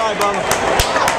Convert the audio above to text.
Bye, brother.